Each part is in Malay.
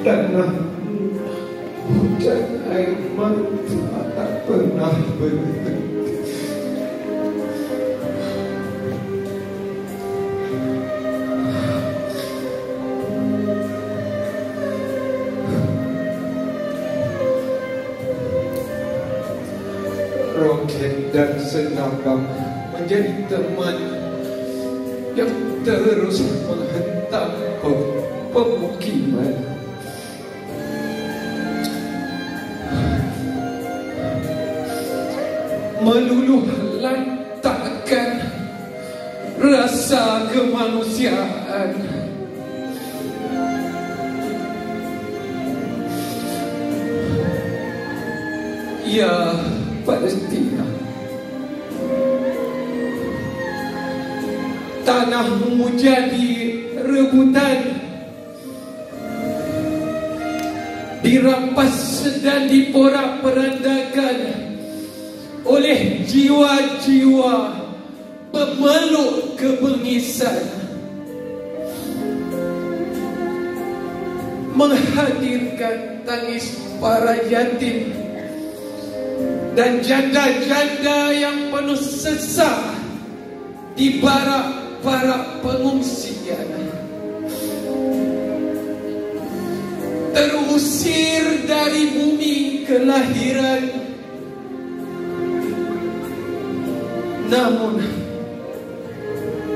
tanah hujan air mata tak pernah berhenti. Roket dan senapang menjadi teman yang terus menghentak pemukiman. Meluluh lantakkan rasa kemanusiaan. Ya, Palestina. Tanahmu jadi rebutan Dirampas dan diporak-perandakan Oleh jiwa-jiwa pemeluk kebengisan Menghadirkan tangis para yatim dan janda-janda yang penuh sesak di barak-barak pengungsian. Terusir dari bumi kelahiran namun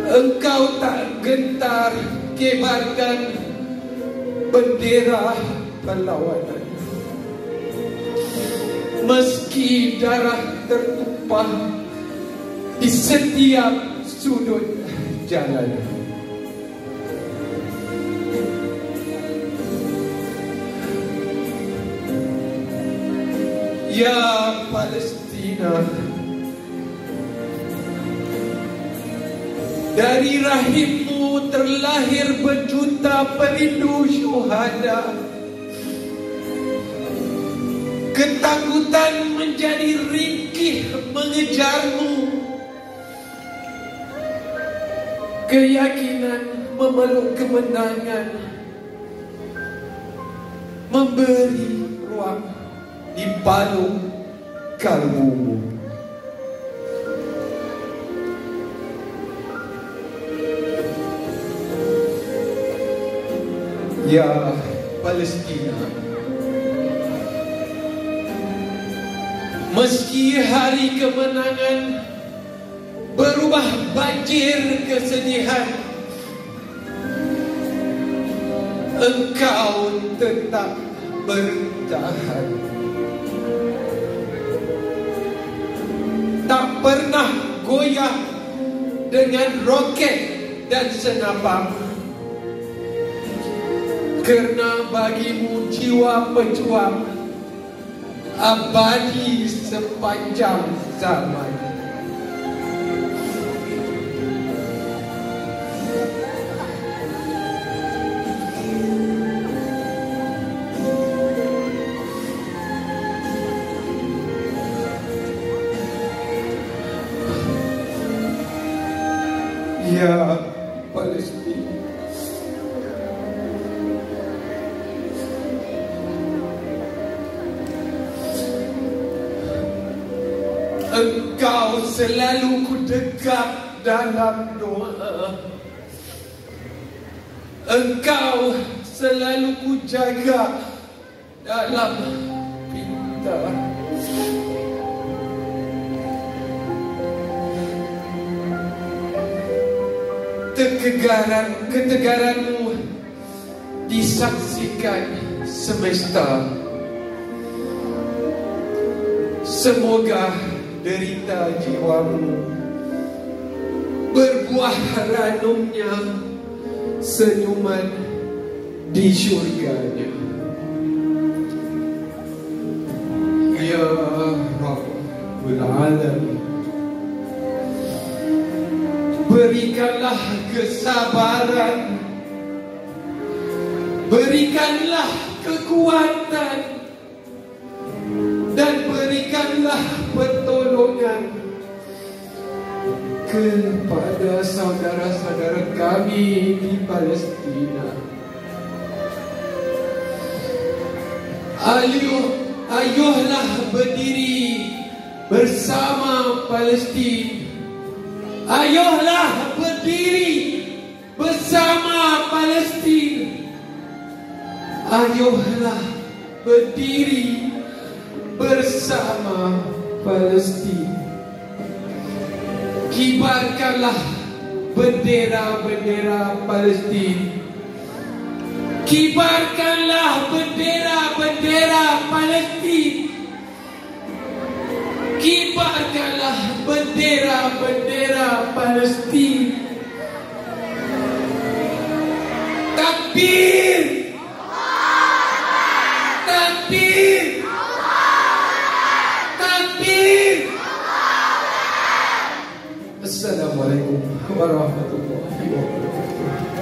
engkau tak gentar kebarkan bendera perlawanan meski darah tertumpah di setiap sudut jalan. Ya Palestina Dari rahimmu terlahir berjuta perindu syuhada. Ketakutan menjadi ringkih mengejarmu. Keyakinan memeluk kemenangan. Memberi ruang di palung kalbumu Ya Palestina. Meski hari kemenangan berubah banjir kesedihan Engkau tetap bertahan. Tak pernah goyah dengan roket dan senapang Kerana bagimu jiwa pejuang abadi sepanjang zaman. Ya selalu ku dekat dalam doa. Engkau selalu ku jaga dalam pinta Ketegaran, ketegaranmu disaksikan semesta. Semoga derita jiwamu. Berbuah ranumnya senyuman di syurganya. Ya Rabbul Alamin. Berikanlah kesabaran. Berikanlah kekuatan Kepada saudara-saudara kami di Palestina Ayuh, ayuhlah berdiri bersama Palestin. Ayuhlah berdiri bersama Palestin. Ayuhlah berdiri bersama Palestin. Kibarkanlah bendera-bendera Palestin. Kibarkanlah bendera-bendera Palestin. Kibarkanlah bendera-bendera Palestin. عليكم ورحمة الله وبركاته